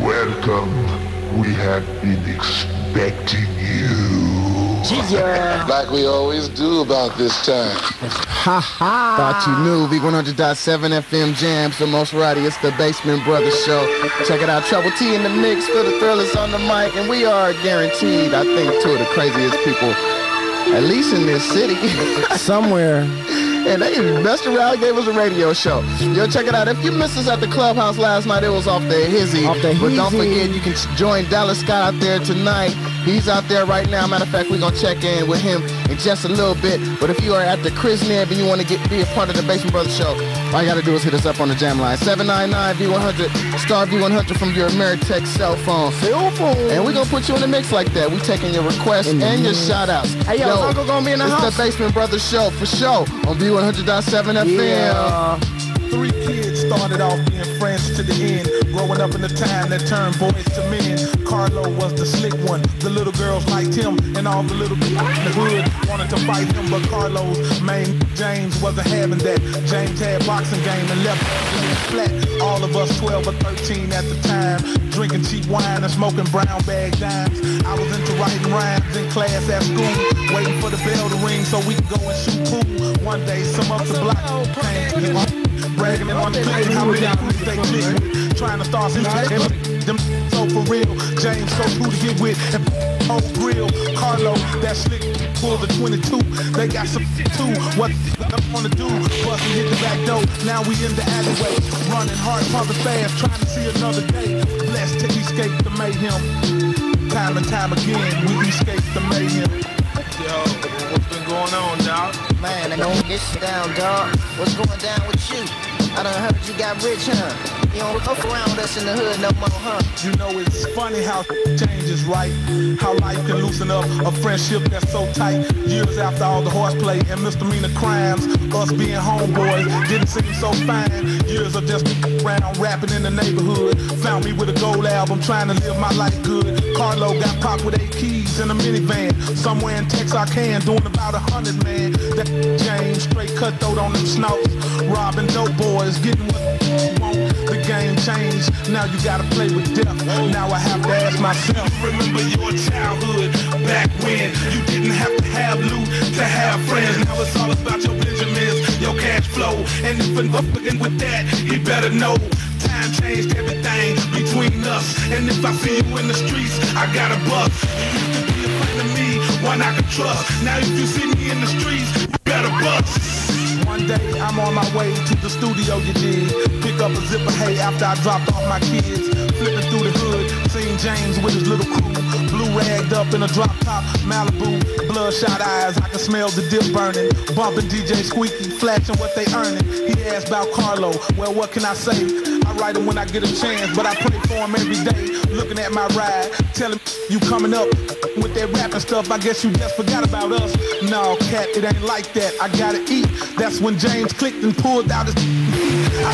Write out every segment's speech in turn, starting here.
Welcome. We have been expecting you. Yeah. Like we always do about this time. Ha ha. Thought you knew. V100.7 FM Jams, the most rowdy. It's the Basement Brothers Show. Check it out. Trouble T in the mix. Phil the Thrillers on the mic. And we are guaranteed, I think, two of the craziest people, at least in this city. Somewhere. And they messed around, gave us a radio show. Yo, check it out. If you missed us at the clubhouse last night, it was off the hizzy. Off the but don't forget, you can join Dallas Scott out there tonight. He's out there right now. Matter of fact, we're gonna check in with him in just a little bit. But if you are at the Chris Neb and you want to get be a part of the Basement Brothers show, all you gotta do is hit us up on the jam line 799 V100 star V100 from your Ameritech cell phone. Cell phone. And we're gonna put you in the mix like that. We taking your requests the and your shout outs. Hey, yo, is Uncle gonna be in the it's house? the Basement Brothers show for sure on V100.7 FM. Yeah. Three kids started off being friends to the end. Growing up in the time that turned boys to men. Carlo was the slick one. The little girls liked him, and all the little kids in the hood wanted to fight him. But Carlo's main James wasn't having that. James had boxing game and left flat. All of us 12 or 13 at the time, drinking cheap wine and smoking brown bag dimes. I was into writing rhymes in class at school, waiting for the bell to ring so we could go and shoot pool. One day, some of the block came bragging on the clip how many dudes they click. Trying to start some shit. Them so for real. James so cool to get with. And oh grill. Carlo, that slick pull the 22. They got some too. What I'm gonna do? Bust and hit the back door. Now we in the alleyway. Running hard, pumping fast. Trying to see another day. Blessed to escape the mayhem. Time and time again, we escape the mayhem. Yo, what's been going on, dog? Man, I don't get down, dog. What's going down with you? I done heard you got rich, huh? You don't look around us in the hood no more, huh? You know it's funny how changes, right? How life can loosen up a friendship that's so tight. Years after all the horseplay and misdemeanor crimes, us being homeboys didn't seem so fine. Years of just around rapping in the neighborhood. Found me with a gold album trying to live my life good. Carlo got popped with eight keys in a minivan. Somewhere in Texarkana doing about a hundred man. That James straight cutthroat on them snouts. Robbing dope boys, getting what you want. The game changed. Now you gotta play with death. Now I have to ask myself. Remember your childhood back when you didn't have to have loot to have friends. Now it's all about your Benjamins, your cash flow. And if I'm fucking with that, you better know. Time changed everything between us. And if I see you in the streets, I got a bus. You used to be a friend of me, one I could trust. Now if you see me in the streets, you better bust. I'm on my way to the studio, you dig. Pick up a zipper hay after I dropped off my kids. Flipping through the hood, seen James with his little crew. Blue ragged up in a drop top, Malibu. Bloodshot eyes, I can smell the dip burning. Bumping DJ Squeaky, flashing what they earning. He asked about Carlo, well what can I say? I write him when I get a chance, but I pray for him every day. Looking at my ride, telling you coming up with that rapping stuff. I guess you just forgot about us. No, cat, it ain't like that. I gotta eat. That's when James clicked and pulled out his. I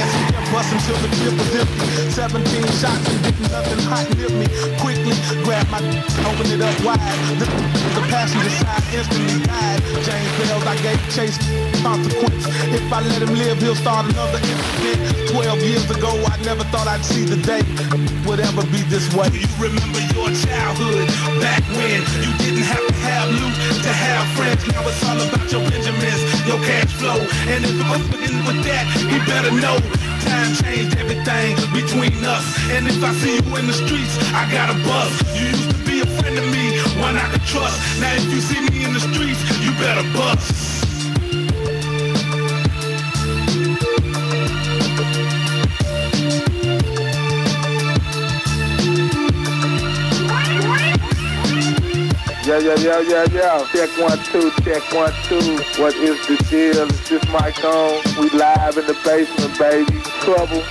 the busting till the clip was empty. 17 shots and didn't nothing hot nip me. Quickly grabbed my, opened it up wide. The, the passenger side instantly died. James Bells, I gave chase consequence. If I let him live, he'll start another incident. 12 years ago, I never thought I'd see the day would ever be this way. You remember your childhood back when you didn't have to have loot to have friends? Now it's all about your Benjamins, your cash flow. And if I'm with that, he better know. Time changed everything between us. And if I see you in the streets, I got a buzz. You used to be a friend of me, one I could trust. Now if you see me in the streets, you better bust. Yo, yo, yo, yo, yo. Check one, two, check one, two. What is the deal? It's just mic on? We live in the basement, baby. Trouble,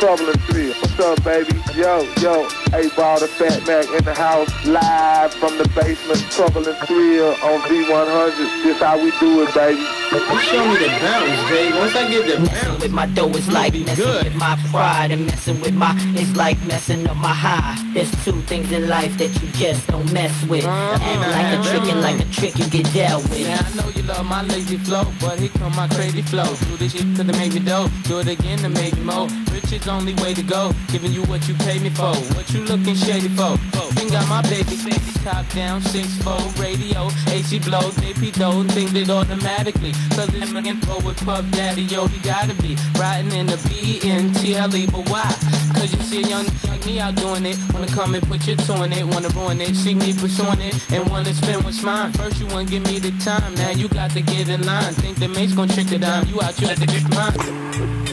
trouble and thrill. What's up, baby? Yo, yo. A ball the Fat Mac in the house. Live from the basement. Trouble and thrill on V100. This how we do it, baby. You show me the bounce, babe. Once I get the bounce, With my dough, it's like be messing good. with my pride and messing with my. It's like messing up my high. There's two things in life that you just don't mess with. Uh-huh. Act like a trick and like a trick you get dealt with. Yeah, I know you love my lazy flow, but here come my crazy flow. Do this shit to make me dope, do it again to make me more. Rich Rich is only way to go. Giving you what you pay me for. What you looking shady for? Been got my baby, baby top down, six fold radio, AC blow, dough, think it automatically. Cause it's looking with Puff Daddy, yo, he gotta be riding in the B-E-N-T-L-E, but why? Cause you see a young like me out doing it, wanna come and put your toe in it, wanna ruin it, see me pursuing it, and wanna spend what's mine. First you wanna give me the time, now you got to get in line. Think the mate's gonna trick the dime, you out here to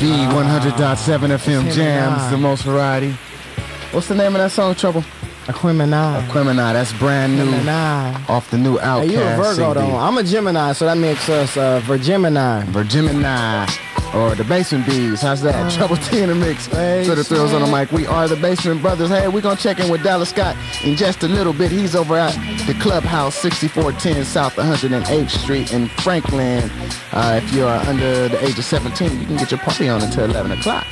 get mine. V100.7 FM Jams, the most variety. What's the name of that song, Trouble? Aquemini. Aquemini, that's brand new. Gemini. Off the new Hey, OutKast you a Virgo CD. though. I'm a Gemini, so that makes us uh, Virgemini. Virgemini or the Basement Bees. How's that? Trouble T in the mix. To the thrills on the mic. We are the Basement Brothers. Hey, we're gonna check in with Dallas Scott in just a little bit. He's over at the Clubhouse, 6410 South 108th Street in Franklin. Uh, if you're under the age of 17, you can get your party on until 11 o'clock.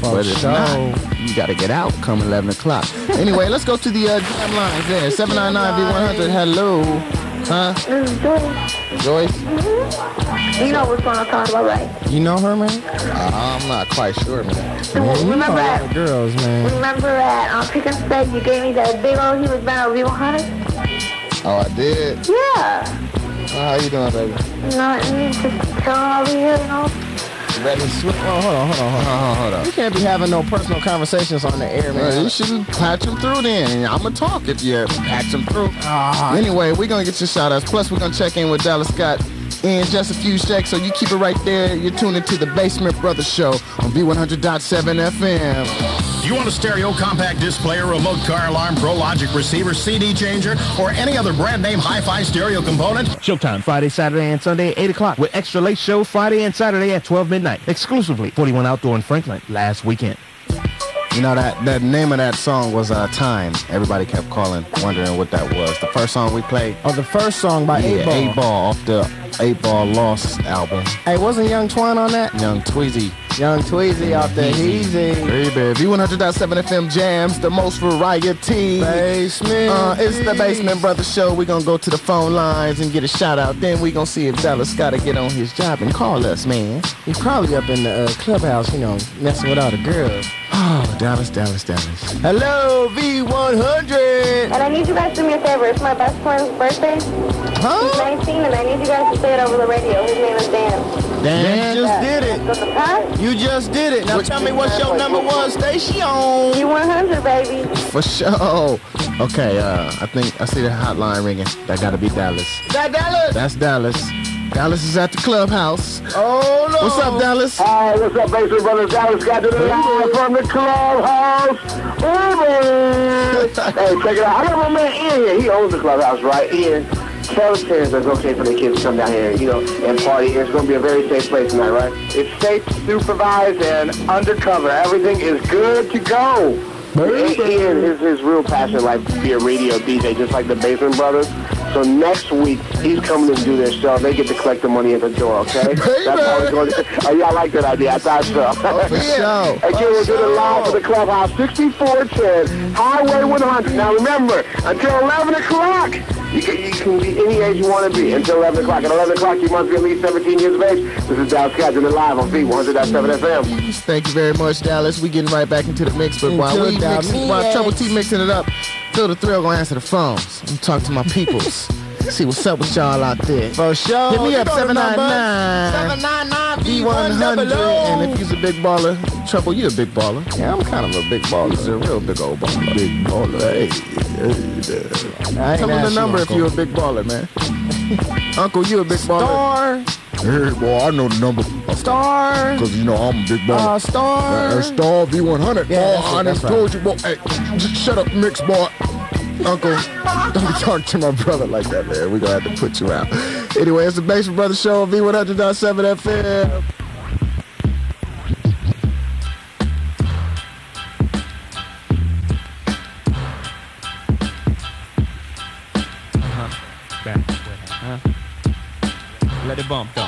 but if sure. not, you gotta get out come 11 o'clock. anyway, let's go to the uh, lines there. 799 V100. Hello. Huh? This is Joyce. Joyce? You know which one I'm talking about, right? You know her, man? Uh, I'm not quite sure, man. Man, you remember at girls, man. remember at um, Pick and Spade, you gave me that big old he was bound to V100? Oh, I did. Yeah. How you doing, baby? Nothing, just chilling over here, you know. Ready? Oh, hold on, hold on, hold on. Hold on, hold on. You can't be having no personal conversations on the air, Well, man. you should patch him through then. I'm gonna talk if you patch him through. Ah, Anyway, we're gonna get your shout outs. Plus, we're gonna check in with Dallas Scott in just a few seconds. So you keep it right there. You're tuning to the Basement Brothers Show on V100.7 FM. You want a stereo, compact disc player, remote car alarm, Pro Logic receiver, CD changer, or any other brand name hi-fi stereo component? Showtime Friday, Saturday, and Sunday at 8 o'clock with extra late show Friday and Saturday at 12 midnight. Exclusively 41 Outdoor in Franklin last weekend. You know that the name of that song was uh, "Time." Everybody kept calling, wondering what that was. The first song we played. Oh, the first song by yeah, 8 Ball. Eight Ball off the Eight Ball Lost album. Hey, wasn't Young Twine on that? Young Tweezy. Young Tweezy out there. Easy. Baby, V100.7 FM jams, the most variety. Basement. Uh, it's the Basement Brothers Show. We're gonna go to the phone lines and get a shout out. Then we're gonna see if Dallas gotta get on his job and call us, man. He's probably up in the uh, clubhouse, you know, messing with all the girls. Oh, Dallas, Dallas, Dallas. Hello, V100. And I need you guys to do me a favor. It's my best friend's birthday. Huh? He's 19, and I need you guys to say it over the radio. His name is Dan. Dan just did it. Huh? You just did it. Now tell me what's your number one station. V100, baby. For sure. Okay, uh, I think I see the hotline ringing. That gotta be Dallas. Is that Dallas? That's Dallas. Dallas is at the clubhouse. Oh, no. What's up, Dallas? Hi, what's up, Basement Brothers? Dallas got to the live from the clubhouse. Uber. hey, check it out. I got my man Ian here. He owns the clubhouse, right? Ian, tell the parents that it's okay for the kids to come down here, you know, and party. It's going to be a very safe place tonight, right? It's safe, supervised, and undercover. Everything is good to go. Ian, his, his real passion, like to be a radio DJ, just like the Basement Brothers. So next week, he's coming to do their show. They get to collect the money at the door, okay? That's how it's going to Oh, yeah, I like that idea. I thought so. for sure. Again, we'll do it live for the clubhouse, 6410 Highway 100. Now remember, until 11 o'clock, you can, you can be any age you want to be until 11 o'clock. At 11 o'clock, you must be at least 17 years of age. This is Dallas Scott doing it live on V100.7 FM. Thank you very much, Dallas. We're getting right back into the mix, but while Into we the mixing, while. Trouble T mixing it up, Phil the Thrill gonna answer the phones. I'm talking to my peoples. See what's up with y'all out there. For sure. Hit me You up, know the number. 799 799 V100. And if you's a big baller, Trouble, you a big baller. Yeah, I'm kind of a big baller. He's a real big old baller. Big baller. Hey, hey there. I Tell me the asked you, number if Uncle. you a big baller, man. Uncle, you a big baller. Star. Hey, boy, I know the number. Star. Because, you know, I'm a big baller. Uh, star. Uh, Star V100. Yeah, boy, that's it, I done that's right. told you, boy. Hey, just shut up, mix, boy. Uncle, don't be talking to my brother like that, man. We're going to have to put you out. Anyway, it's the Basement Brothers Show on V100.7 FM. Huh? Let it bump though.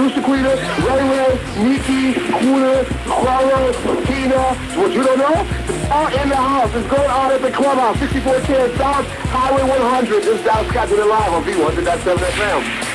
Ray Ray, Nikki, Kuna, Clara, Tina. What you don't know? All in the house. It's going on at the clubhouse. 6410 South Highway 100. This is Dallas Scott doing live on V100.7 FM.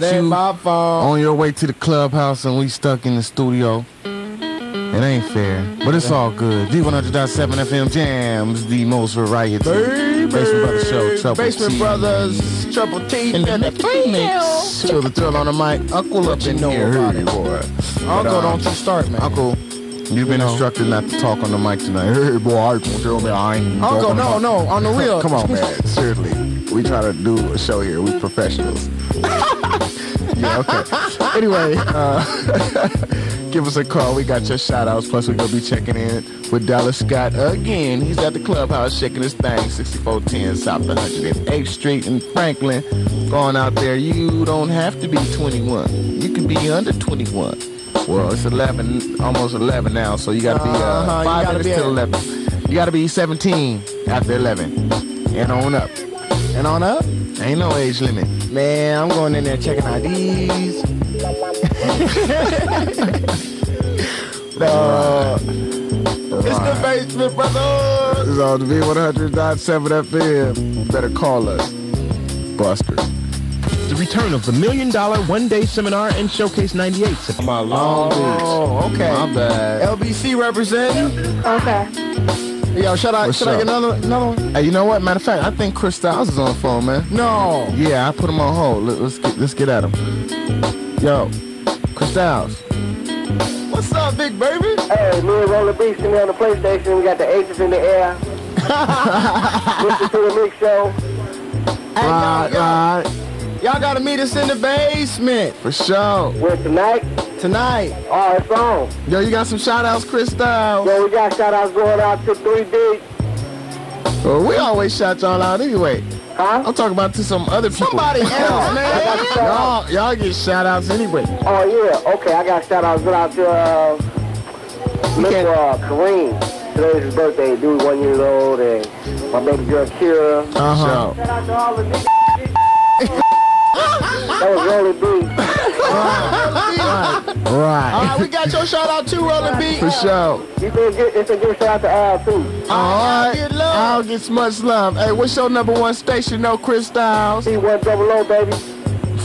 That It you my fault. on your way to the clubhouse and we stuck in the studio. It ain't fair, but it's all good. V100.7 FM Jams, the most variety. Basement Brothers Show, Trouble Basement T. Brothers, Trouble T, the and the mix. Chill the thrill on the mic. Uncle up in know here. about it. boy. Uncle, uh, don't you start, man. Uncle, you've been know. instructed not to talk on the mic tonight. Hey, boy, I don't tell me I ain't Uncle, no, no, on the real. Come on, man. Seriously. We try to do a show here. We professionals. yeah, okay. Anyway, uh, give us a call. We got your shout outs. Plus, we're going to be checking in with Dallas Scott again. He's at the clubhouse shaking his thing, 6410 South 108th Street in Franklin. Going out there, you don't have to be 21. You can be under 21. Well, it's 11, almost 11 now, so you got to be uh, Uh-huh, five gotta minutes be till 11. You got to be 17 after 11 and on up. And on up? Ain't no age limit. Man, I'm going in there checking IDs. no. Uh, it's the basement, brothers. This is on the V100.7 FM. Better call us. Buster. The return of the Million Dollar One Day Seminar and Showcase 98. My Long Oh, okay. My bad. LBC representing. Okay. Yo, should I, What's should I get another, another one? Hey, you know what? Matter of fact, I think Chris Styles is on the phone, man. No. Yeah, I put him on hold. Let, us get let's get at him. Yo, Chris Styles. What's up, big baby? Hey, me and Roller Beast sitting on the PlayStation. We got the aces in the air. Listen to the mix show. Hey, Right, yo, yo, right. y'all gotta meet us in the basement For sure. With tonight, tonight. oh, it's on. Yo, you got some shout outs, Chris Styles? Yo, we got shout outs going out to 3D. Well, we always shout y'all out anyway. Huh? I'm talking about to some other people. Somebody else, man. Y'all, y'all get shout outs anyway. Oh, yeah. Okay, I got shout outs going out to uh, Mr. Uh, Kareem. Today's his birthday. Dude, one years old. And my baby girl, Kira. Uh-huh. Shout out to all the niggas. That was Rolly B. Right. All right, we got your shout out too, Rolling Beat. For sure. You can get, it's a good shout out to Al, too. All right. get love. I'll get much love. Hey, what's your number one station, no Chris Styles? C1 double O, baby.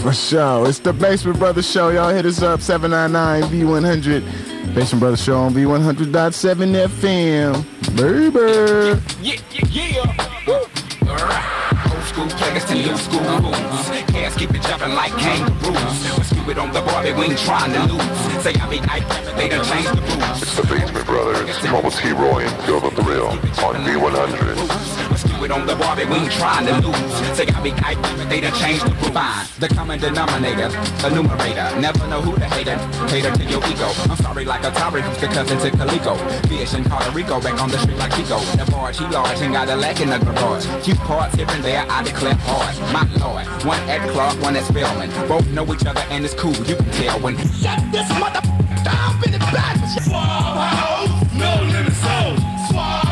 For sure. It's the Basement Brothers Show. Y'all hit us up, 799 V100. Basement Brothers Show on V100.7 FM. Baby. Yeah, yeah, yeah. Old school players to new school moves. Cats keep it jumping like kangaroos. it on the Barbie, we ain't trying to lose. Say I be hype, they done changed the rules. It's the Basement Brothers, home with T-Roy and Phil the Thrill on V100. Let's do it on the Barbie, we ain't trying to lose. Say I be hype, they done changed the rules. Fine, the common denominator, the numerator. Never know who to hate it. Cater to your ego. I'm sorry like Atari, who's the cousin to Calico. Fish in Puerto Rico, back on the street like Chico. The barge, he large, ain't got a leg in the garage. Few parts here and there, I declare hard. My lord, one at Clark, one at Spelman. Both know each other and it's cool, you can tell when. Shut this mother down in the back. Swab house, no limit zone. Swab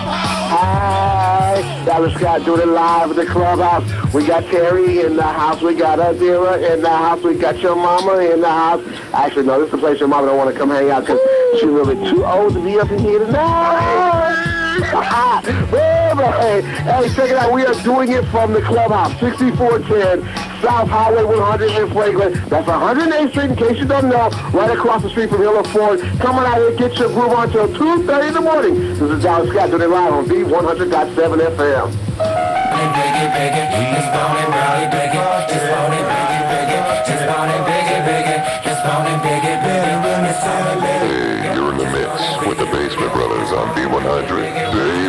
Hi, Dallas Scott doing it live at the clubhouse. We got Terry in the house. We got Adira in the house. We got your mama in the house. Actually, no, this is the place your mama don't want to come hang out because she's really too old to be up in here tonight. Hey, check it out. We are doing it from the clubhouse, 6410 South Highway 100 in Franklin. That's 108th Street, in case you don't know, right across the street from Hill of Ford. Come on out here, get your groove on until 2.30 in the morning. This is Dallas Scott doing it live on V100.7 FM. Hey, Basement Brothers on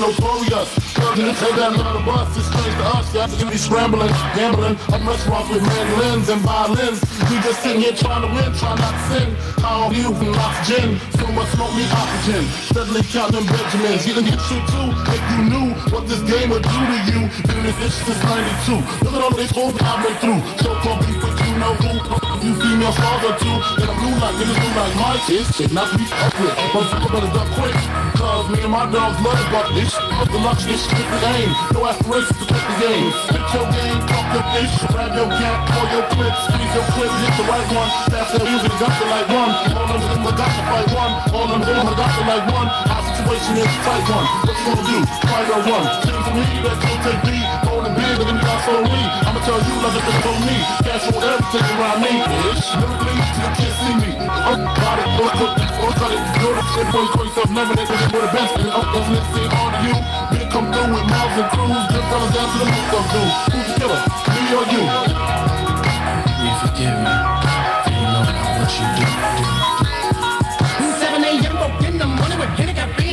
notorious. Cousin and that love the bus. It's strange to us. Y'all just be scrambling, gambling. Up restaurants with mandolins and violins. We just sitting here trying to win, trying not to sin. How you from oxygen? So much smoke me oxygen. Steadily counting Benjamins. You can get shit too if you knew what this game would do to you. Been in this since 92. Look at all these holes I've been through. So called beef with you know who. You female stars or two. And I'm blue like niggas blue like my kids. Shit, not me up with. But fuck better duck quick. Cause me and my dogs love about this. Fuck the luck, this shit the game. No aspirations to take the game. Spit your game, talk your ish. Grab your cat, pull your clip, squeeze your clip, hit the right one. That's the music, got like one. All them in the to fight one. All them in the got like one. Our situation is tight one. What you gonna do? Fight or run? Seems to me that you'll take beat. Holding big, but then you got so me. I'ma tell you like it's for me. Cash on everything around me. Bitch, lyrically, you can't see me. I'm don't cook it, don't cut it. You're the shit, boy, call yourself never that nigga with the best. And it seem hard to you? Big come through with mouths and crews. Good fellas down to the most of do. Who's the killer? Me or you? We forgive you.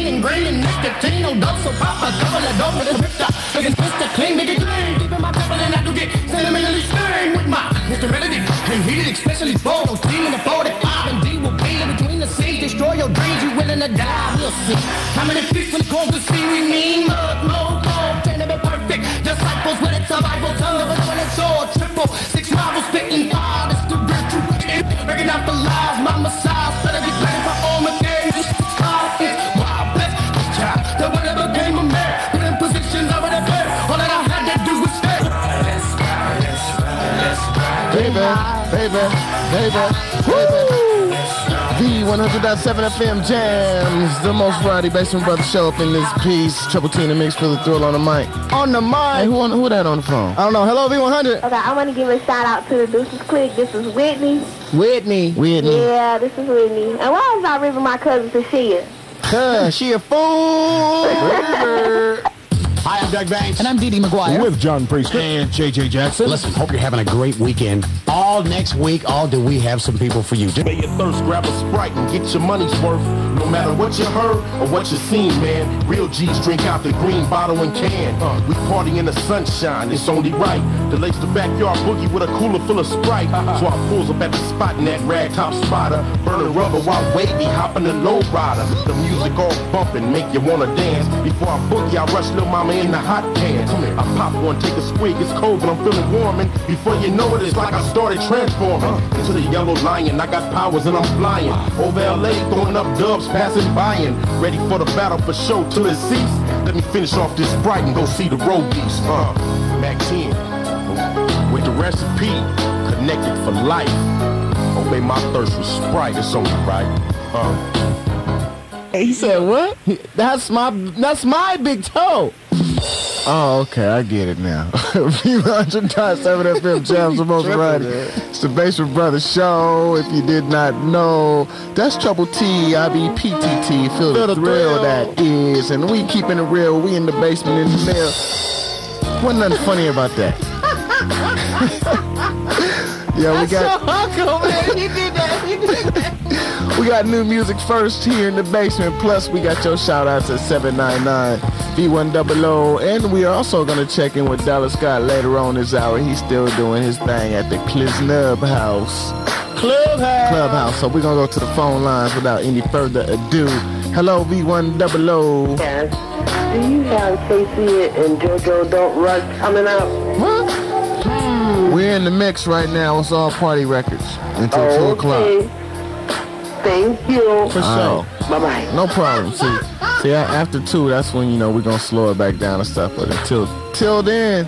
And and nicotine. No dose, so pop a couple of dope with a drifter. Looking twisted, clean, make it clean. Keeping my temple and I do get sentimentally stirring with my Mr. Melody. And heated, especially for those T and the 45 and D will be in between the scenes. Destroy your dreams, you willing to die. We'll see. How many people go to see we mean? Mud, no, no, can it be perfect? Disciples with a survival tongue a double sword. Triple, six marbles spitting fire. That's the virtue. Breaking out the lies, Baby, baby, baby, baby. The 100.7 FM Jams, the most variety basement brother show up in this piece. Triple T in the mix for the thrill on the mic. On the mic. Hey, who, on, who that on the phone? I don't know. Hello, V100. Okay, I want to give a shout out to the Deuces Click. This is Whitney. Whitney. Whitney. Yeah, this is Whitney. And why was I ripping my cousin to Shia? Cuz she a fool. Hi, I'm Doug Banks. And I'm Dee Dee McGuire. With John Priester and JJ Jackson. Listen, hope you're having a great weekend. All next week, all do we have some people for you. May your thirst, grab a Sprite and get your money's worth. No matter what you heard or what you seen, man. Real G's drink out the green bottle and can. Uh, we party in the sunshine, it's only right. To lace the backyard boogie with a cooler full of Sprite. Uh-huh. so I pulls up at the spot in that ragtop spotter. Burning rubber while wavy hopping the low rider. The music all bumping, make you wanna dance. Before I boogie, I rush little mama in the hot can. I pop one, take a swig, it's cold, but I'm feeling warm. And before you know it, it's like I started transforming into the yellow lion. I got powers and I'm flying over LA, throwing up dubs, passing by and ready for the battle for show till it cease. Let me finish off this Sprite and go see the road beast. Uh, Mac 10 with the recipe connected for life. Obey my thirst with Sprite, it's only right. Uh. He said what? That's my that's my big toe. Oh, okay, I get it now. V100.7 FM Jams the most variety. It's the Basement Brothers Show. If you did not know, that's Trouble T, I be PTT. Phil the, the thrill, thrill. that is. And we keeping it real. We in the basement in the mill. Wasn't nothing funny about that. yeah, we got. Uncle, man. He did that. He did that. We got new music first here in the basement. Plus, we got your shout outs at 799 V100. And we are also going to check in with Dallas Scott later on this hour. He's still doing his thing at the Clisnub House. Clubhouse. Clubhouse. So we're going to go to the phone lines without any further ado. Hello, V100. Yes. Do you have K-Ci and JoJo Don't Rush coming out? What? Hmm. We're in the mix right now. It's all party records until 2 o'clock. Okay. Thank you. For sure. Bye bye. No problem. See, see, after two, that's when you know we're gonna slow it back down and stuff. But until till then,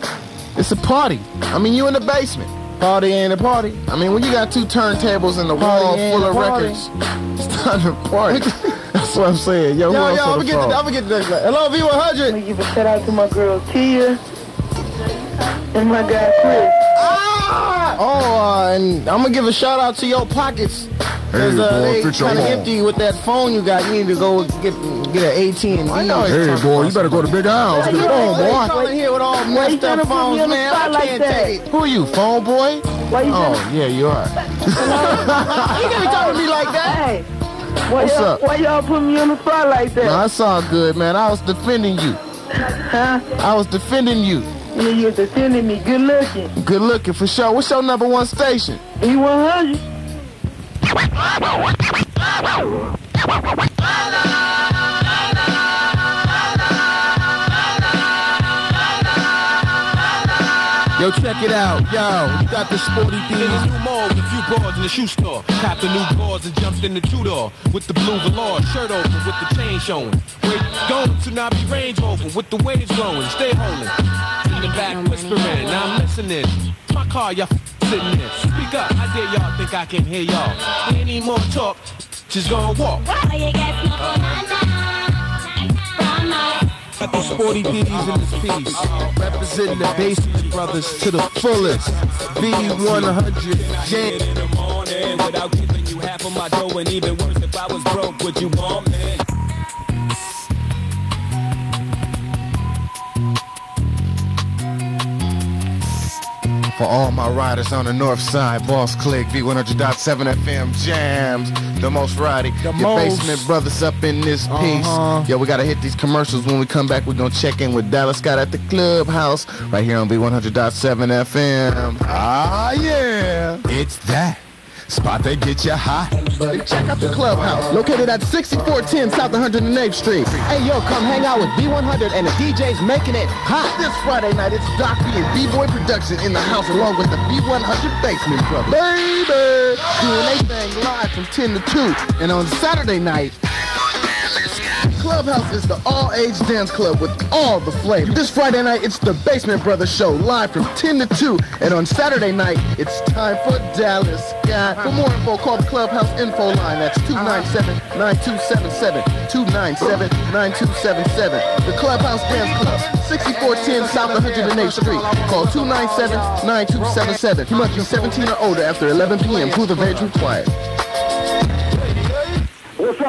it's a party. I mean, you in the basement. Party ain't a party. I mean, when you got two turntables and the wall full of party. records, it's time to party. that's what I'm saying. Yo, who Yo, else yo, I'm gonna get phone? the, I'm gonna get the, hello, V100. I'm gonna give a shout out to my girl Tia and my guy Chris. Ah! Oh, uh, and I'm gonna give a shout out to your pockets. Cause Hey, uh, boy, they fix your kind of phone. empty with that phone you got. You need to go get get an AT&T. I know Hey, boy, you better go to Big House. Get a phone, boy. calling here with all you messed up to phones, man. I like can't that? take it. Who are you, phone boy? Why you Oh, yeah, you are. You can't be talking to me like that. Hey, why What's up? Why y'all put me on the spot like that? No, that's all good, man. I was defending you. Huh? I was defending you. You you're defending me. Good looking. Good looking for sure. What's your number one station? E100. Yo, check it out. Yo, you got the sporty things. New mall with a few broads in the shoe store. Copped the new boards and jumped in the two-door. With the blue velour, shirt open, with the chain showing. Going Tsunami Range Rover with the waves blowing. Stay holding. In the back whispering, now I'm listening. My car, y'all sitting in. Speak up, I dare y'all think I can hear y'all. Any more talk, just gonna walk. Got the sporty D's in this piece. Representing the Basement Brothers to the fullest. V100 J. in the morning without giving you half of my dough and even worse if I was broke would you want me For all my riders on the north side, Boss Click, V100.7 FM Jams, the most riding. The Your most. basement brothers up in this piece. Uh-huh. Yo, we gotta hit these commercials. When we come back, we're gonna check in with Dallas Scott at the clubhouse right here on V100.7 FM. Ah, yeah. It's that spot that get you hot. Check out the clubhouse, located at 6410 South 108th Street. Hey, yo, come hang out with V100 and the DJs making it hot. This Friday night, it's Doc B and B-Boy Production in the house along with the V100 Basement Brothers. Baby! Doing they thing live from 10 to 2. And on Saturday night, Clubhouse is the all-age dance club with all the flavor. This Friday night, it's the Basement Brothers show live from 10 to 2. And on Saturday night, it's time for Dallas Scott. For more info, call the Clubhouse info line. That's 297-9277. 297-9277. The Clubhouse Dance Club, 6410 South 108th Street. Call 297-9277. You must be 17 or older after 11 p.m. Proof of age required.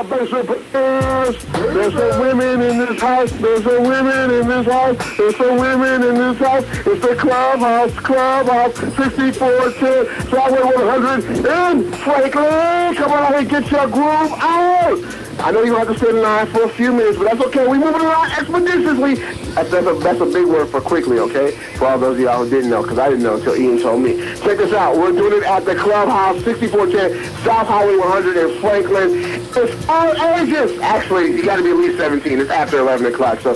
Up, basement? There's some women in this house. There's some women in this house. There's some women in this house. It's the clubhouse, clubhouse, 6410, Highway 100 in Franklin. Come on out and get your groove on. I know you have to sit in line for a few minutes, but that's okay. We're moving along expeditiously. That's, that's, a, that's a big word for quickly, okay? For all those of y'all who didn't know, because I didn't know until Ian told me. Check this out. We're doing it at the Clubhouse, 6410 South Highway 100 in Franklin. It's all ages. Actually, you got to be at least 17. It's after 11 o'clock, so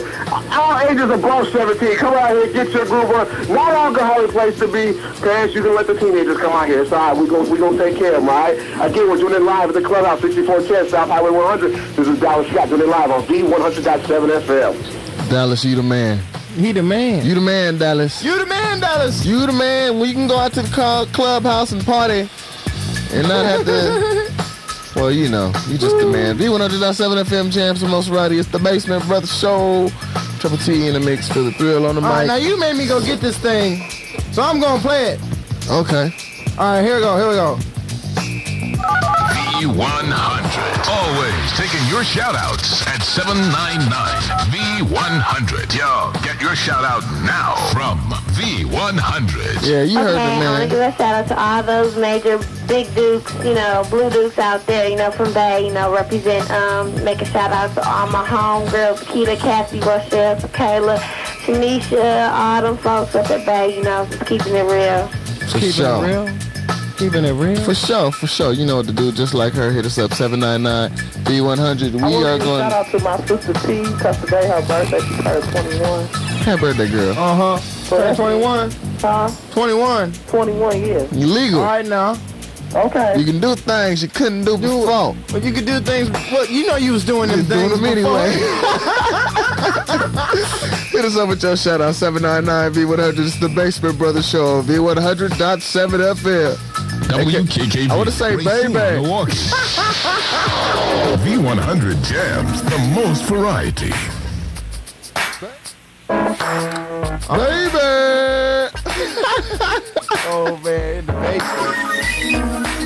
all ages above 17. Come out here, get your groove on. Not alcoholic place to be. Parents, you can let the teenagers come out here. It's all right. We're going we gonna take care of them, all right? Again, we're doing it live at the Clubhouse, 6410 South Highway 100. This is Dallas Scott doing it live on V100.7 FM. Dallas, you the man. He the man. You the man, Dallas. You the man, Dallas. You the man. We can go out to the club, clubhouse and party and not have to. well, you know, you just the man. V100.7 FM jams the most variety. It's the Basement Brothers Show. Triple T in the mix for the thrill on the All right, mic. now you made me go get this thing, so I'm gonna play it. Okay. All right, here we go. Here we go. V100. Always taking your shout outs at 799 V100. Yo, get your shout out now from V100. Yeah, you okay, heard the man. I want to give a shout out to all those major big dukes, you know, blue dukes out there, you know, from Bay, you know, represent, um, make a shout out to all my homegirls, Keita, Cassie, Rochelle, Kayla, Tanisha, all them folks up at Bay, you know, just keeping it real. For Keeping sure. it real. Keeping it real. For sure, for sure. You know what to do. Just like her, hit us up 799 V100. We I want are to going. shout out to my sister T, because today her birthday, she turned 21. Happy birthday, girl. Uh huh. So 21. Huh? 21. 21 years. You legal. All right now. Okay. You can do things you couldn't do before. But you could do things. Well, you know you was doing them You doing them before. anyway. Hit us up with your shout out 799 V100. It's the Basement Brothers Show. V100.7 FM. WKKV. I want to say, Racine, baby. Milwaukee. V100 jams the most variety. Baby! oh man, in the basement.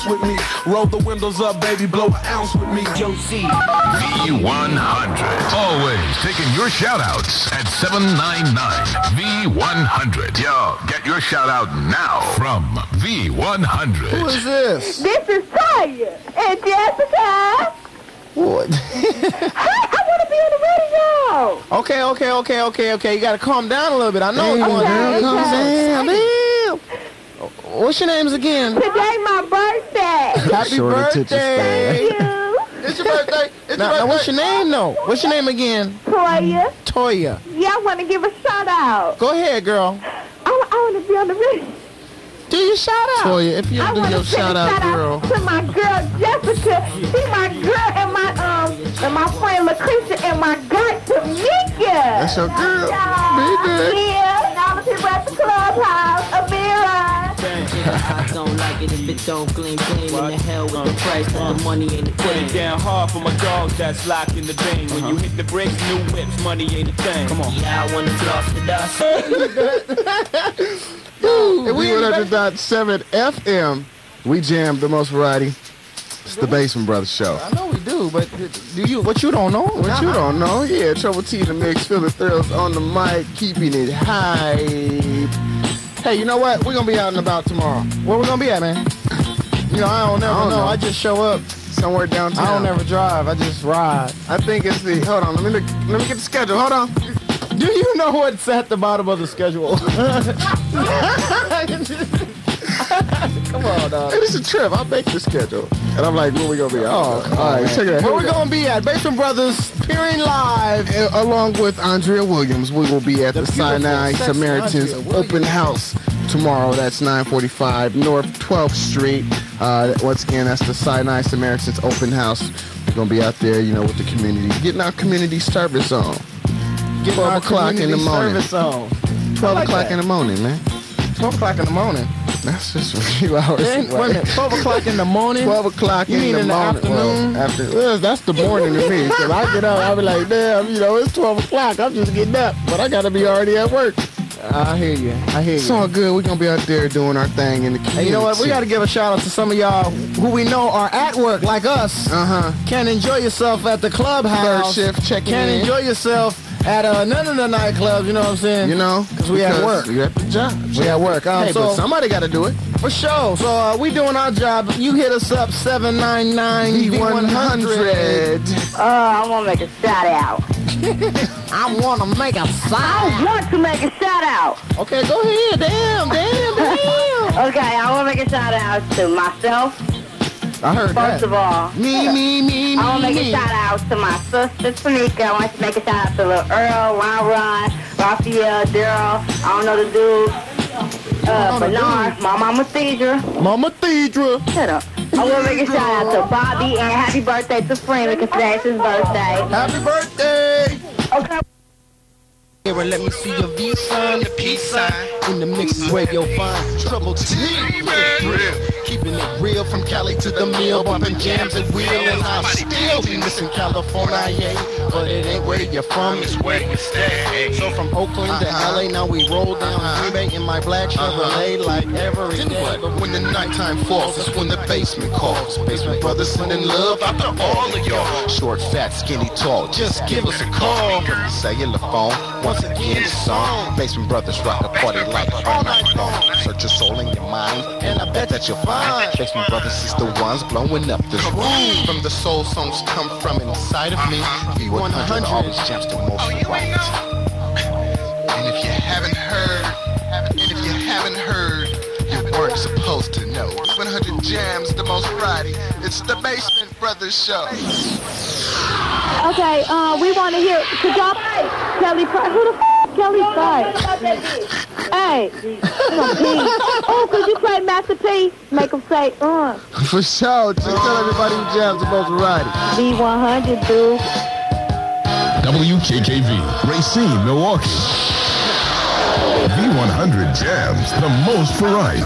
Bounce with me. Roll the windows up, baby, blow an ounce with me. Yo, C. V100. Always taking your shout outs at 799 V100. Yo, get your shout out now from V100. Who is this? This is Tanya and Jessica. What? Hey, I want to be on the radio. okay, okay, okay, okay, okay. You gotta calm down a little bit. I know you want okay. calm down. Damn. What's your names again? Today my birthday. Happy Short attention birthday. you. It's your birthday. It's now, now, what's your name though? What's your name again? Toya. Toya. Yeah, I want to give a shout out. Go ahead, girl. I, I want to be on the radio. Do your shout out. Toya, if you don't do your send a shout out, girl. to my girl Jessica. See my girl and my um and my friend Lucretia and my guy Tamika. That's your girl. Baby. Yeah, and all the people at the clubhouse. Amira. I don't like it if it don't gleam, gleam in the hell with the price, but the money ain't a Put it thing. down hard for my dogs that's locked in the vein. When you uh-huh. hit the brakes, new whips, money ain't a thing. Come on. Yeah, I wanna floss the dust. And we 100.7 FM. We jam the most variety. It's the Basement Brothers Show. I know we do, but do you? What you don't know? What you don't know? Yeah, Trouble T the mix, the thrills on the mic, keeping it high. Hey, you know what? We're gonna be out and about tomorrow. Where we gonna be at, man? You know, I don't never I don't know. know. I just show up. Somewhere downtown. I don't ever drive. I just ride. I think it's the. Hold on, let me look, let me get the schedule. Hold on. Do you know what's at the bottom of the schedule? Come on, dog. Hey, this is a trip. I make the schedule, and I'm like, where we gonna be? Oh, all right, check it out. Where we gonna be at? Basement Brothers, appearing live. Uh, Along with Andrea Williams, we will be at the, beautiful, Sinai Samaritans Open House tomorrow. That's 945 North 12th Street. Uh, once again, that's the Sinai Samaritans Open House. We're gonna be out there, you know, with the community, getting our community service on. Getting 12 our o'clock in the morning. service on. 12 like o'clock that. in the morning, man. 12 o'clock in the morning. That's just a few hours. Then, away. wait a minute, 12 o'clock in the morning? 12 o'clock You in in the morning. afternoon? Well, after, well, that's the morning to me. Because I get up, I'll be like, damn, you know, it's 12 o'clock. I'm just getting up. But I got to be already at work. I hear you. I hear you. It's all good. We're going to be out there doing our thing in the community. Hey, you know what? We got to give a shout out to some of y'all who we know are at work like us. Uh huh. Can enjoy yourself at the clubhouse. Third shift checking Can in. enjoy yourself at uh, none of the nightclubs. You know what I'm saying? You know? because we at work. We at the job. We at work. Um, Hey, so but somebody got to do it. for sure. So uh, we doing our job. You hit us up seven nine nine V100. Uh, I want to make a shout out. I want to make a I sign. want to make a shout out. Okay, go ahead. Damn, damn, damn. Okay, I want to make a shout out to myself. I heard First that. of all, Me, me, me, me. I want to make a shout out to my sister Tanika. I want to make a shout out to Lil Earl, Ron Ron, Raphael, Daryl. I don't know the dude. Uh, Bernard, my mama Thedra. Mama Thedra. Shut up. I want to make a shout out to Bobby and happy birthday to Freeman because today's his birthday. Happy birthday. Okay. Here and let me see your V sign, your peace sign. In the mix is where you'll find trouble to me. Keeping it real from Cali to the mill, bumping jams and wheel, and I'll still be missing California, yeah. But it ain't where you're from, it's where you stay. So from Oakland to uh-huh. LA, now we roll down uh-huh. freeway in my black uh-huh. Chevrolet like every day. But when the nighttime falls, that's when the basement calls. Basement brothers sending love out to all of y'all. Short, fat, skinny, tall, just give us a call. From the cellular phone, once again the song. Basement brothers rock a party like all night long. Search your soul and your mind, and I bet that you'll find. Basement brothers is the ones blowing up this room. From the soul songs come from inside of me. V100 always jumps the most right. And if you haven't heard, and if you haven't heard, you weren't supposed to know. 100 Jams, the most variety. It's the Basement Brothers Show. Okay, uh, we want to hear. Could y'all Kelly Price? Who the f- Kelly Price? hey, oh, could you play Master P? Make them say, uh. For sure. Just tell everybody who jams the most variety. V100, dude. WKKV, Racine, Milwaukee. V100 Jams, the most variety.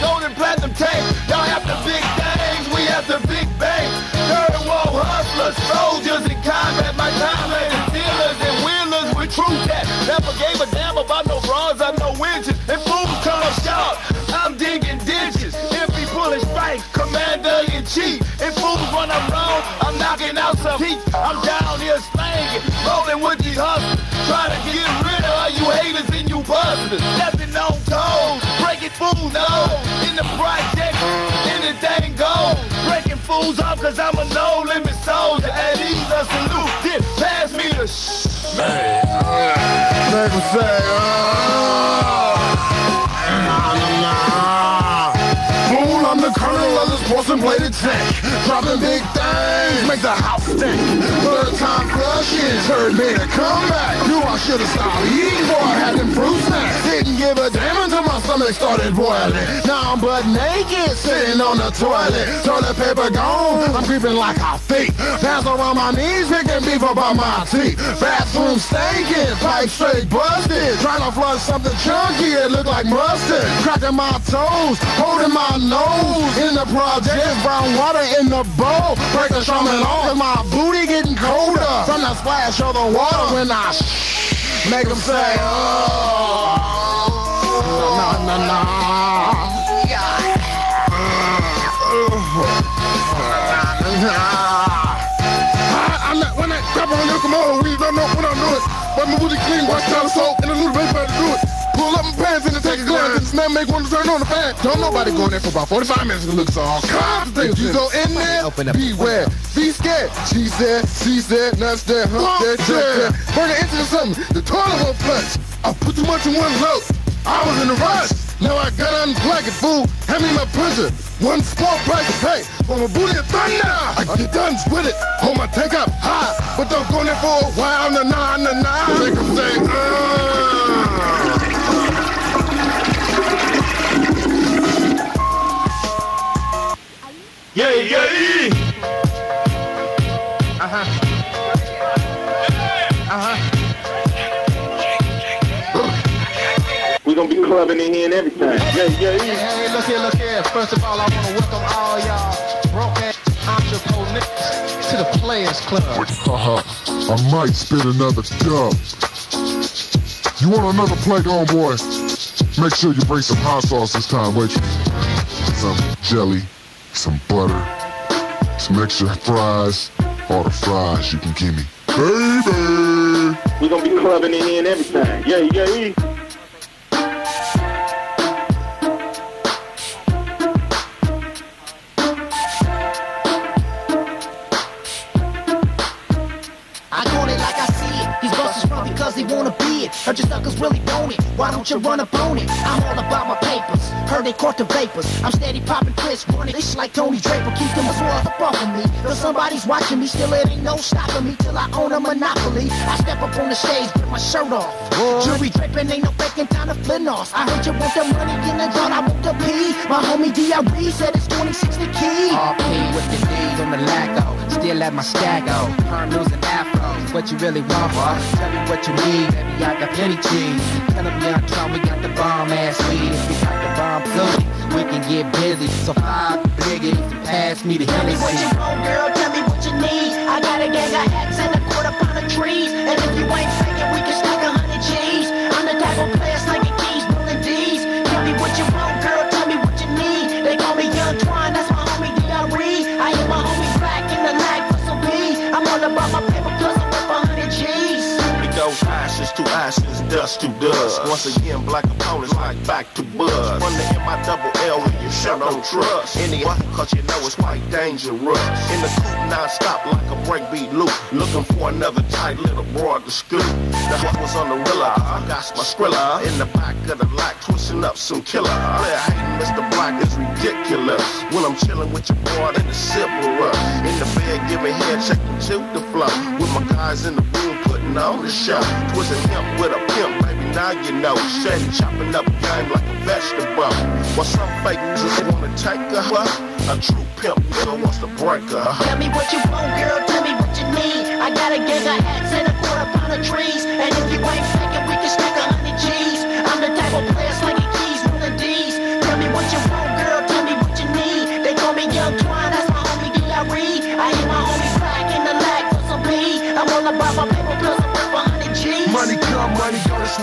Golden platinum tape. Y'all have the big things, we have the big bank. Third world hustlers, soldiers in combat. My time Never gave a damn about no bras or no. And fools come up short. I'm digging ditches. If he pulling strike, commander in chief. If fools run wrong, I'm knocking out some teeth. I'm down here slanging, rolling with these hustlers. Trying to get rid of all you haters and you busters. Stepping on toes, breaking fools nose. In the bright project, anything goes. Breaking fools off cause I'm a no limit soldier. At ease, a salute. Then pass me the sh. Man. Make them say, oh. Dropping big things, make the house stink. Third time flushing, third made a comeback. Knew I should've stopped eating before I had them fruit snacks. Didn't give a damn until my stomach started boiling. Now I'm butt naked, sitting on the toilet. Toilet paper gone, I'm creeping like a thief. Pants around my knees, picking beef up on my teeth. Bathroom stinking, pipe straight busted. Trying to flush something chunky, it looked like mustard. Cracking my toes, holding my nose. In the project, brown water in the bowl. Break the shaman off, and my booty getting colder. From the splash of the water when I sh- make them say, oh. I, I'm not, when I grab on your Komodo, we don't know what I'm doing. But my booty clean, down the soap, and a little bit better do it. Pull up my pants and take a glance and snap, make one turn on the fan. Don't nobody go in there for about 45 minutes and looks all kinds of things. You go in there, beware, be scared. She said, she said, nuts there, huh there, jump there. Burn it into something, the toilet will flush. I put too much in one load. I was in a rush. Now I gotta unplug it, fool. Hand me my puncher. One small price to pay for my booty of thunder. I get done with it. Hold my tank up high, but don't go in there for a while. Nah, nah, nah, nah. Make 'em say, uh. Yeah, yeah. Uh-huh. Uh-huh. We gonna be clubbing in here and everything. Yeah, yeah, Hey, hey, look here, look here. First of all, I want to welcome all y'all broke ass entrepreneur niggas to the Players Club. Haha, I might spit another dub. You want another plate, homeboy? Make sure you bring some hot sauce this time, waitress. Some jelly, some butter, some extra fries, all the fries you can give me. Baby! We gonna be clubbing in here and everything. Yeah, yeah, yeah. I want it like I see it. These busters run because they wanna be it. Heard your suckers really want it. Why don't you run up on it? I'm all about my papers. Heard they caught the vapors. I'm steady popping Chris, running this like Tony Draper. Keep them swirls up off of me. Though somebody's watching me, still it ain't no stopping me till I own a monopoly. I step up on the stage, rip my shirt off. Jewelry draping, ain't no faking time to flinnos. I heard you want the money in the drought, I want the P. My homie D.I.B. said it's 26 the key. RP with the D's on the lago. Still at my staggo. Perm and afros. What you really want, boy? Tell me what you need, baby. I got plenty cheese. Tell them young Trump, we got the bomb ass weed. If we got the bomb fluid, we can get busy. So five biggies and pass me the Hennessy. Tell me what you want, girl. Tell me what you need. I got a gang of hats and a quarter pound of trees. And if you ain't dust to dust. Once again, black opponents like back to buzz. From the M I double L with your show no trust. Anyone, cause you know it's quite dangerous. In the coupe non-stop like a breakbeat loop. Looking for another tight little broad to scoop. That's what was on the rilla. I got my skrilla in the back of the lack, twisting up some killer. Player hating Mr. Black is ridiculous. When I'm chilling with your boy in the silver In the bed, giving head, checking to the flow. With my guys in the room, putting on the show. Twisting him with a pimp, baby, now you know. Steady chopping up game like a vegetable. While some fake just wanna take her, a true pimp nigga wants to break her. Tell me what you want, girl. Tell me what you need. I got a gang of hats and a quarter pound of trees. And if you ain't faking, we can stick a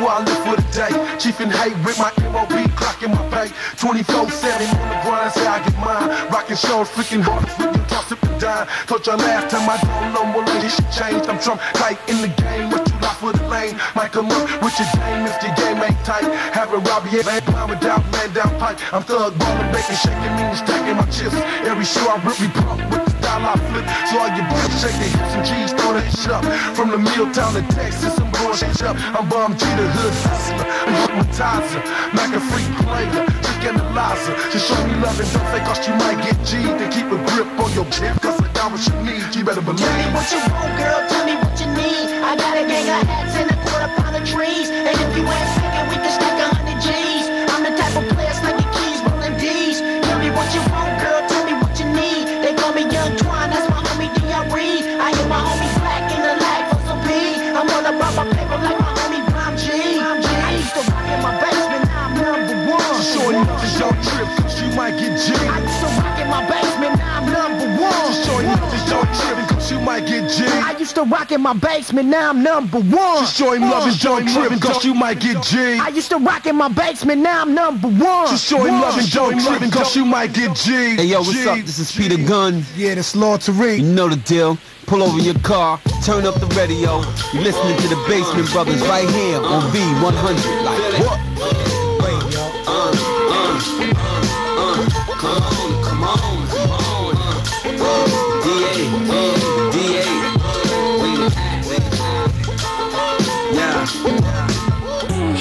I live for the day. Chief and hate with my MOB clock in my pay. 24 7 on the grind, say I get mine. Rockin' shows, freaking hard, freaking toss it and dime. Told y'all last time I don't know more lady shit changed. I'm Trump tight in the game, what you like for the lane? Come up with your game if your game ain't tight. Having Robbie land blind without man down pipe. I'm thug ballin', baking, shaking, mean, stacking my chips. Every show I rip, we pump with the style I flip. So all your boys shake their hips and G's, throw that shit up. From the Milltown to Texas, I'm shit up. I'm Bomb G, the hood hustler, a hypnotizer, Mac a freak player, trick analyzer. Just show me love and don't fake, cause you might get G. Then keep a grip on your chip, cause I got what you need. You better believe. Tell me what you want, girl. Tell me what you need. I got a gang of hats and a quarter pound of trees. And if you ain't used to rock in my basement, now I'm number one. Just show him love uh. and don't trip, cause you might get G. I used to rock in my basement, now I'm number one. Just show him love and don't trip, cause you might get G. Hey yo, what's G. up? This is Peter Gunn. Yeah, this Lord Tariq. You know the deal. Pull over your car, turn up the radio. You're listening to the Basement Brothers right here on V100. Like what? Uh, uh, come on, come on, come on.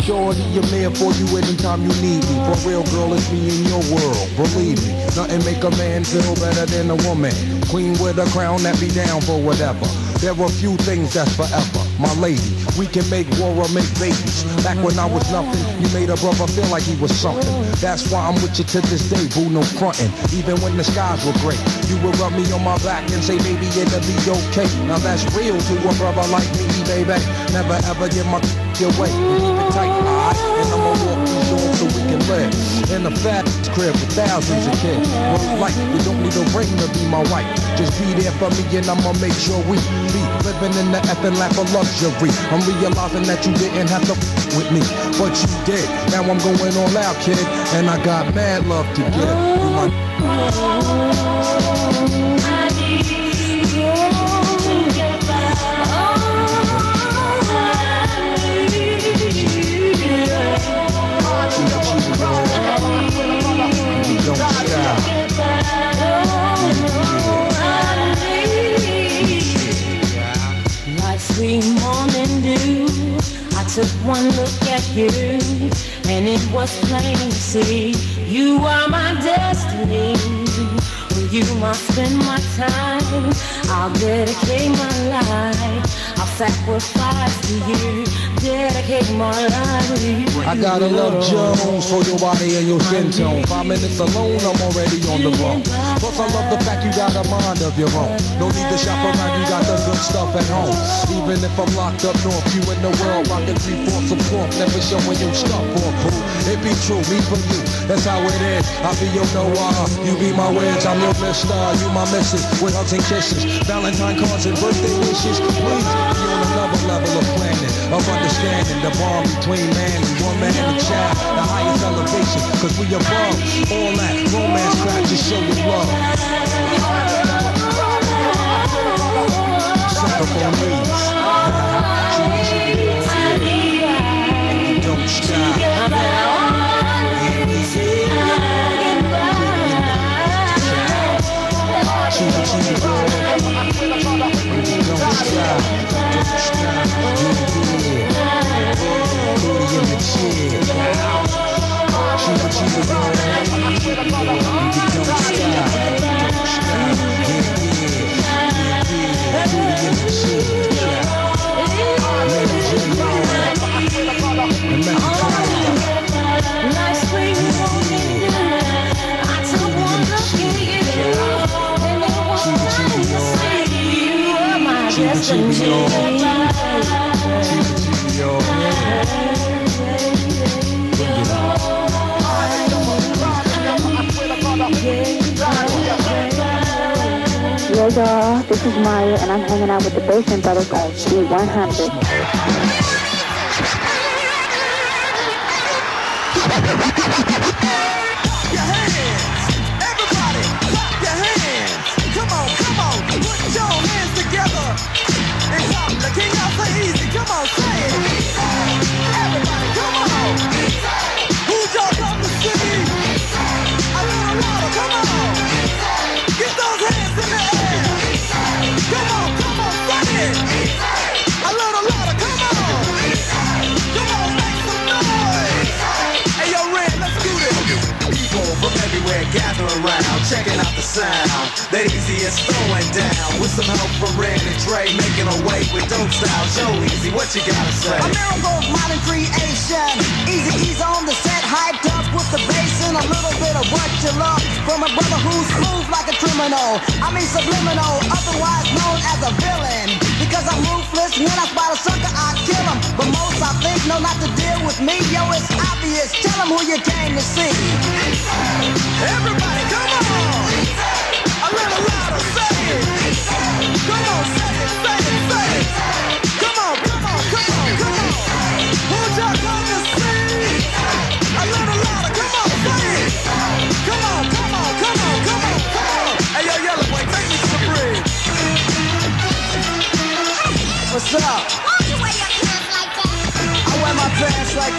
Shorty, I'm there for you anytime you need me. For real, girl, it's me in your world. Believe me, nothing make a man feel better than a woman. Queen with a crown that be down for whatever. There are few things that's forever. My lady, we can make war or make babies. Back when I was nothing, you made a brother feel like he was something. That's why I'm with you to this day, boo, no frontin'. Even when the skies were gray, you would rub me on my back and say, baby, it'll be okay. Now that's real to a brother like me, baby. Never ever give my your way and keep it tight? And I'ma walk these doors so we can live in a fat crib with thousands of kids. One life, you don't need a ring to be my wife. Just be there for me and I'ma make sure we be living in the effing lap of luxury. I'm realizing that you didn't have to f- with me, but you did. Now I'm going all out, kid, and I got mad love to give. You my one look at you, and it was plain to see you are you, I spend my time. I'll dedicate my life. I'll sacrifice to you, dedicate my. I gotta love Jones for your body and your skin tone. Five minutes alone, I'm already on the run. Plus, I love the fact you got a mind of your own. No need to shop around, you got the good stuff at home. Even if I'm locked up north, you in the world, rockin' three fourths of fourth, never showing your stuff or boo. It be true, me for you, that's how it is. I be your Noah, you be my wedge, I'm your mister, you my missus, with hugs and kisses, Valentine cards and birthday wishes. Please be on another level of planning, of understanding the bond between man and woman and child, the highest elevation, cause we above all that romance crap, just show your love. Suck up on. Don't stop. Like sweet morning dew, I took one look at you, was see you are my destiny. Yo, y'all, this is Maya, and I'm hanging out with the Basement Brothers on V100. Checking out the sound. That Eazy is throwing down with some help from Ren and Dre, making a way with dope style. Show Eazy, what you gotta say? A miracle of modern creation. Easy E's on the set, hyped up with the bass and a little bit of what you love from a brother who's smooth like a criminal. I mean subliminal, otherwise known as a villain. Because I'm ruthless, when I spot a sucker, I kill him. But most I think know not to deal with me. Yo, it's obvious. Tell them who you came to see. Everybody, come on!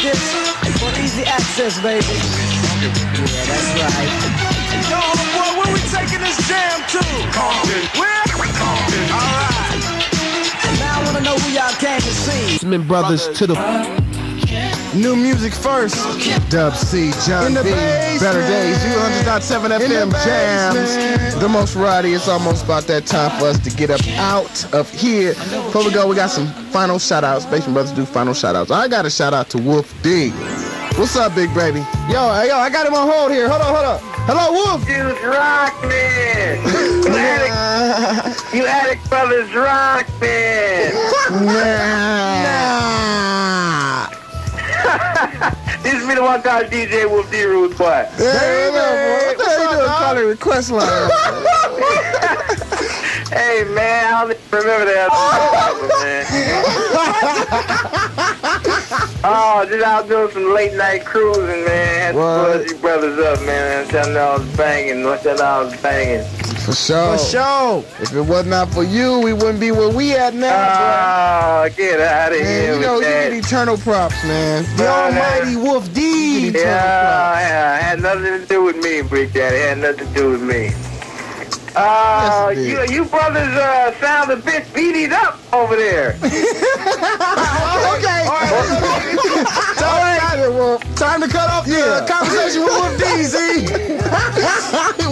Pants like this for easy access, baby. Yeah, that's right. Yo, homeboy, where we taking this jam to? Compton. Where? Compton. All right. Now I wanna know who y'all came to see. Basement Brothers to the new music first. Dub C, John B, basement. Better Days, 200.7 In the FM Jams. The most rowdy. It's almost about that time for us to get up out of here. Before we go, we got some final shout outs. Basement Brothers do final shout outs. I got a shout out to Wolf D. What's up, big baby? Yo, yo, I got him on hold here. Hold on, hold on. Hello, Wolf. Dude, rock man. You addict, you addict brothers rock man. Nah. This be the one called DJ Wolf D Rude boy. Hey, man. What the hell you doing calling request line? Hey man, I don't even remember that. man. oh, just out doing some late night cruising, man. Had to buzz you brothers up, man. Tell them I was banging. Tell them I was banging. For sure. For sure. If it was not for you, we wouldn't be where we at now. Oh, get out of Man, here you with know, you get eternal props, man. The almighty Wolf D. Yeah, yeah, had nothing to do with me, Big Daddy. Had nothing to do with me. Uh, Yes, you, you brothers uh, sound a bit beated up over there. okay. All right. Time to cut off the conversation with Wolf D, see?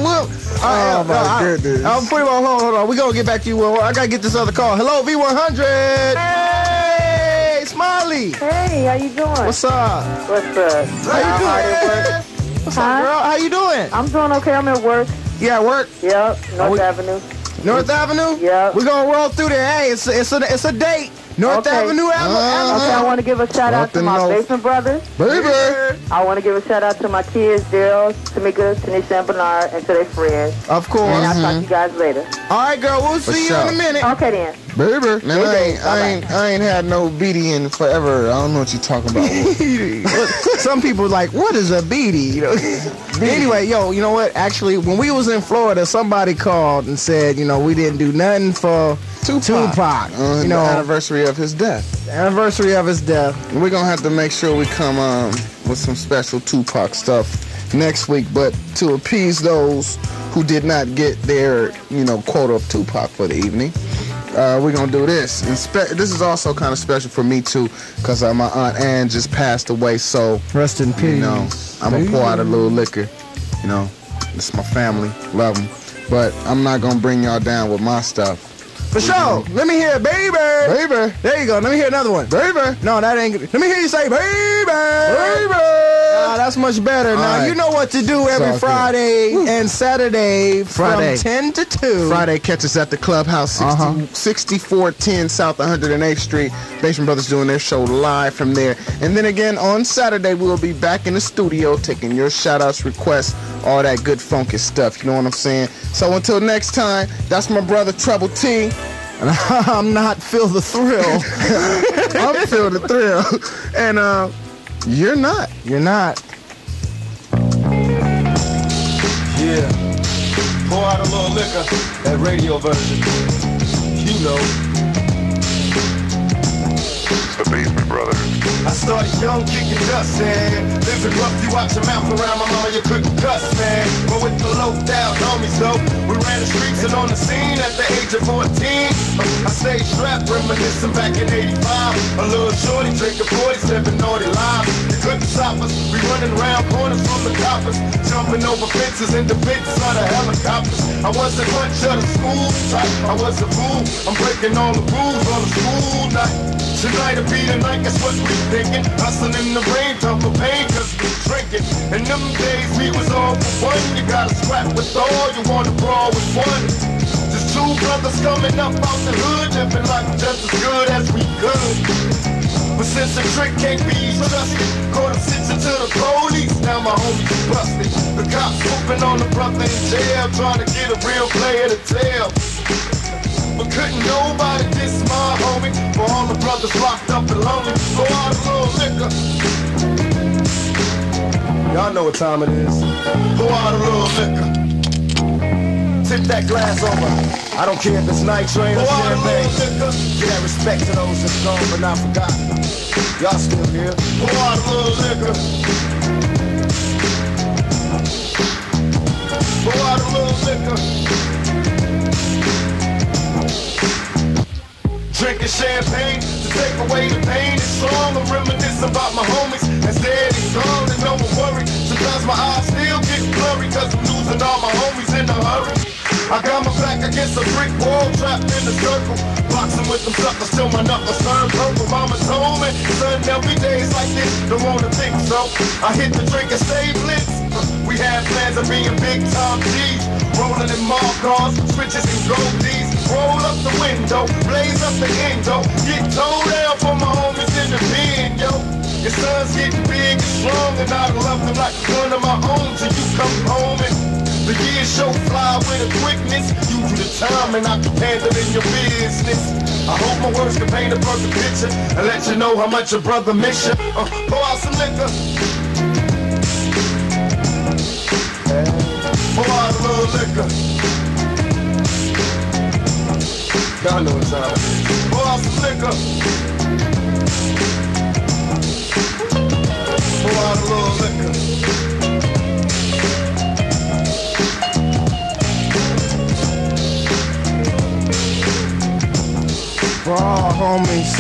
Wolf. Oh, my goodness. I'm putting on hold. Hold on. We're going to get back to you, Wolf. I got to get this other call. Hello, V100. Hey, Smiley. Hey, how you doing? What's up? What's up? How you doing? What's up, girl? How you doing? I'm doing okay. I'm at work. You at work? Yep, North we- Avenue. North Avenue? Yeah. We're going to roll through there. Hey, it's a, it's a, it's a date. North Okay. Avenue, Avenue. Okay, I want to give a shout out to my else. basement brothers. Baby. I want to give a shout out to my kids, Daryl, Tamika, Tanisha, and Bernard, and to their friends. Of course. And I'll talk to mm-hmm. you guys later. All right, girl. We'll For see you sure. in a minute. Okay, then. Baby. Man, I ain't, I ain't, I ain't had no beatie in forever. I don't know what you're talking about. Some people like, what is a beady? You know. anyway, yo, you know what? Actually, when we was in Florida, somebody called and said, you know, we didn't do nothing for Tupac. Uh, you know, anniversary of his death. the anniversary of his death. We're gonna have to make sure we come um, with some special Tupac stuff next week. But to appease those who did not get their, you know, quota of Tupac for the evening, uh, we're gonna do this. And spe- this is also kind of special for me too, because uh, my aunt Ann just passed away. So Rest in peace. you know, I'm gonna pour out a little liquor. You know, it's my family, love them. But I'm not gonna bring y'all down with my stuff. For sure. Let me hear, baby. Baby. There you go. Let me hear another one. Baby. No, that ain't. Let me hear you say, baby. Baby. That's much better. All now, right. you know what to do every all good. Friday and Saturday Friday. from 10 to 2. Friday, catch us at the clubhouse, 60, Uh-huh. 6410 South 108th Street. Basement Brothers doing their show live from there. And then again, on Saturday, we'll be back in the studio taking your shout outs, requests, all that good funky stuff. You know what I'm saying? So until next time, that's my brother Trouble T. And I'm not Feel the Thrill. I'm Phil the Thrill. And uh, you're not. You're not. Yeah. Pour out a little liquor, that radio version. You know. It's the Basement Brothers. I started young, kicking dust, man. Living rough, you watch your mouth around my mama, you couldn't cuss, man. But with the low down homies, though, we ran the streets and on the scene at the age of 14. I stayed strapped, reminiscing back in 85. A little shorty drinking 40s, living naughty lives. You couldn't stop us. We running around corners from the coppers, jumping over fences in defense of the helicopters. I was a bunch of the school type. I was a fool. I'm breaking all the rules on a school night. Tonight'll be the night, that's what we thinking. Hustling in the rain, tough for pain, cause we drinking. In them days, we was all for one. You gotta scrap with all, you wanna brawl with one. Just two brothers coming up out the hood, living life just as good as we could. But since the trick can't be trusted, caught him stitching to the police. Now my homies busted. The cops whooping on the brother in jail, trying to get a real player to tell. But couldn't nobody diss my homie For all the brothers locked up and lonely Y'all know what time it is. Go out a little liquor Tip that glass over. I don't care if it's night train or champagne. Give that respect to those that's gone but not forgotten. Y'all still here. Go out a little liquor Go out a little liquor Drinking champagne to take away the pain. It's strong. I'm reminiscing about my homies that's dead and gone and no one worry. Sometimes my eyes still get blurry cause I'm losing all my homies in a hurry. I got my back against a brick wall trapped in a circle. Boxing with them suckers till my knuckles turn purple. Mama told me, son, every day is like this. Don't wanna think so. I hit the drink and stay blitz. We had plans of being big time G's. Rolling in mob cars, switches and gold D's. Roll up the window, blaze up the endo. Get towed down for my homies in the pen, yo. Your son's getting big nigga strong and I love them like one of my own till you come home and the years show fly with a quickness. You do the time and I can handle in your business. I hope my words can paint a perfect picture and let you know how much a brother miss you. Uh, pour out some liquor. Pour out a little liquor. Y'all know what's up. Some liquor. Pour out a little liquor. For all our homies.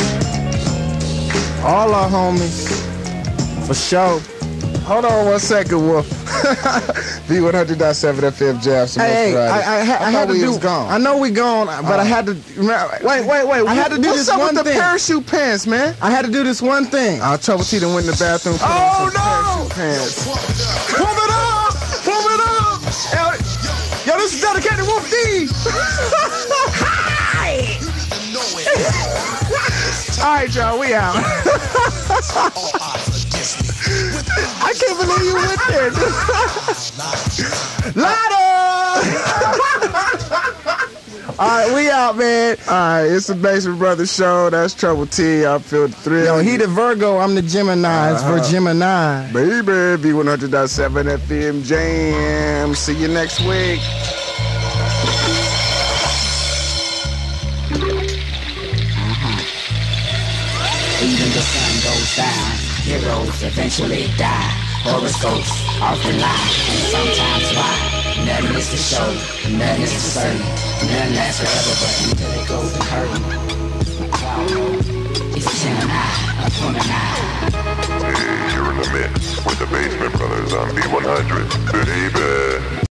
All our homies. For sure. Hold on one second, Wolf. V100.7 FM Jam. Some Hey, hey, Friday. I, I, ha- I, had to do. gone. I know we gone, but I had to. Wait, wait, wait. I had to do What's this up one with the parachute pants, man? I had to do this one thing. Uh, Trouble T done went in the bathroom. Oh, no! Pants. Pump it up! Pump it up! Yo, yo, this is dedicated to Wolf D. All right, y'all, we out. I can't believe you went there. Ladder! All right, we out, man. All right, it's the Basement Brothers show. That's Trouble T. I feel the thrill. Yo, he the Virgo, I'm the Gemini. It's Uh-huh. for Gemini. Baby, V100.7 FM Jam. See you next week. Heroes eventually die. Horoscopes often lie, and sometimes lie. Nothing is to show, nothing is for certain. None lasts forever, but until it goes to curtain. Y'all know, it's Gemini, a Gemini. You're in the mix with the Basement Brothers on V100. Baby.